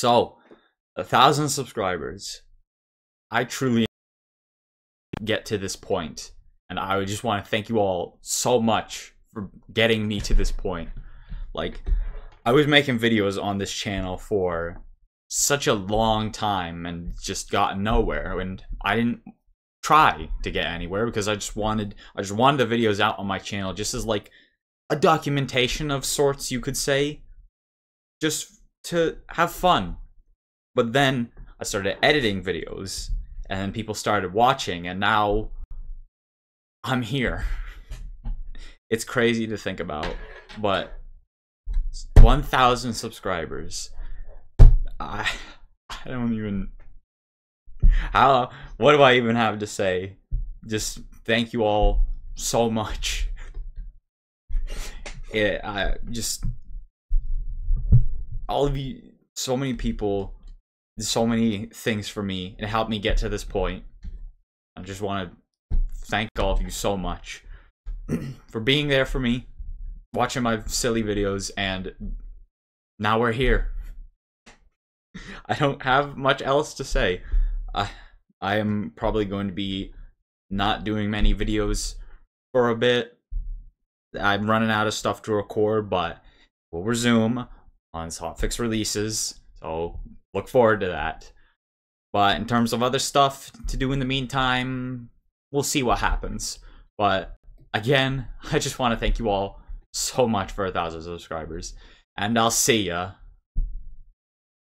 So, a thousand subscribers. I truly get to this point, and I would just want to thank you all so much for getting me to this point. Like, I was making videos on this channel for such a long time and just got nowhere, and I didn't try to get anywhere because I just wanted I just wanted the videos out on my channel just as like a documentation of sorts you could say just to have fun but then I started editing videos and people started watching and now I'm here it's crazy to think about but 1000 subscribers I I don't even how what do I even have to say? Just thank you all so much. It I just all of you so many people so many things for me and helped me get to this point. I just want to thank all of you so much for being there for me, watching my silly videos and now we're here. I don't have much else to say. I I am probably going to be not doing many videos for a bit. I'm running out of stuff to record, but we'll resume on hotfix releases. So look forward to that. But in terms of other stuff to do in the meantime, we'll see what happens. But again, I just want to thank you all so much for a thousand subscribers. And I'll see ya